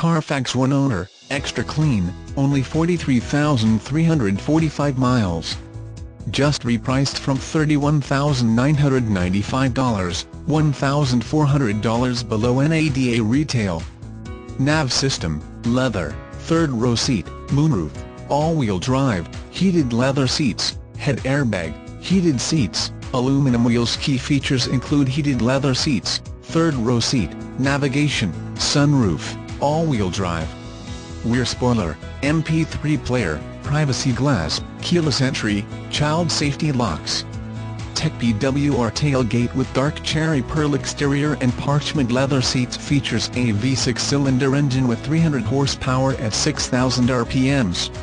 Carfax One owner, extra clean, only 43,345 miles. Just repriced from $31,995, $1,400 below NADA retail. Nav system, leather, third row seat, moonroof, all-wheel drive, heated leather seats, head airbag, heated seats, aluminum wheels key features include heated leather seats, third row seat, navigation, sunroof, all-wheel drive. Rear spoiler, MP3 player, privacy glass, keyless entry, child safety locks. Tech PWR tailgate with dark cherry pearl exterior and parchment leather seats features a V6-cylinder engine with 300 horsepower at 6,000 RPMs.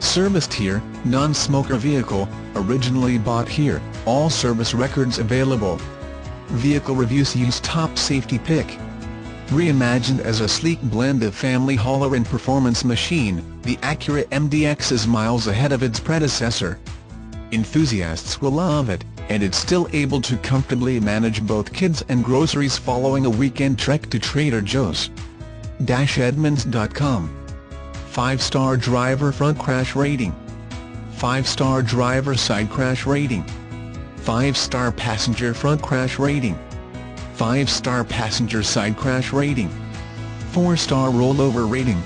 Serviced here, non-smoker vehicle, originally bought here, all service records available. Vehicle reviews use top safety pick. Reimagined as a sleek blend of family hauler and performance machine, the Acura MDX is miles ahead of its predecessor. Enthusiasts will love it, and it's still able to comfortably manage both kids and groceries following a weekend trek to Trader Joe's. Edmunds.com 5-star driver front crash rating 5-star driver side crash rating 5-star passenger front crash rating 5-star passenger side crash rating 4-star rollover rating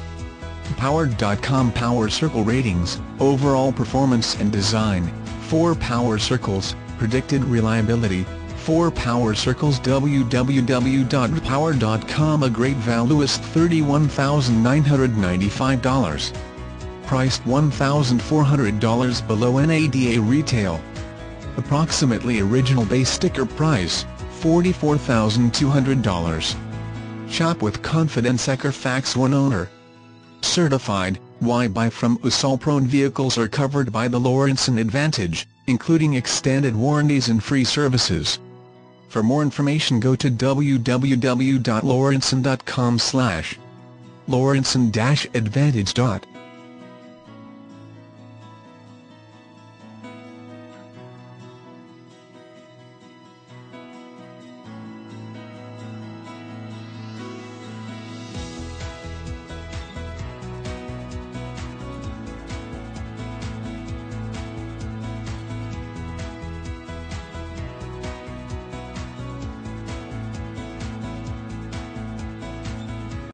Powered.com Power Circle Ratings, Overall Performance and Design, 4 Power Circles, Predicted Reliability, 4 Power Circles www.power.com A great value is $31,995. Priced $1,400 below NADA retail. Approximately original base sticker price, $44,200. Shop with confidence Carfax One owner. Certified, why buy from USAL-prone vehicles are covered by the Lawrenson Advantage, including extended warranties and free services. For more information go to www.lawrenson.com slash Lawrenson-Advantage.